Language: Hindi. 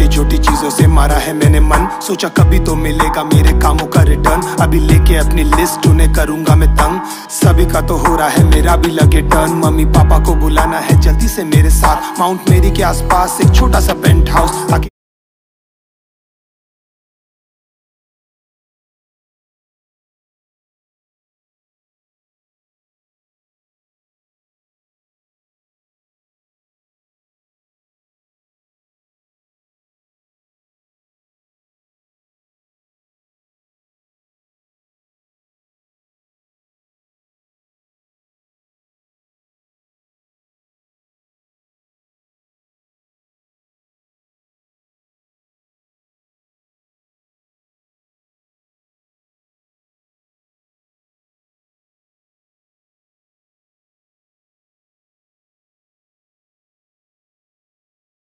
छोटी छोटी चीज़ों से मारा है मैंने मन। सोचा कभी तो मिलेगा, मेरे कामों का रिटर्न अभी लेके अपनी लिस्ट उन्हें करूँगा मैं तंग। सभी का तो हो रहा है, मेरा भी लगे टर्न मम्मी पापा को बुलाना है जल्दी से मेरे साथ। माउंट मेरी के आसपास एक छोटा सा पेंट हाउस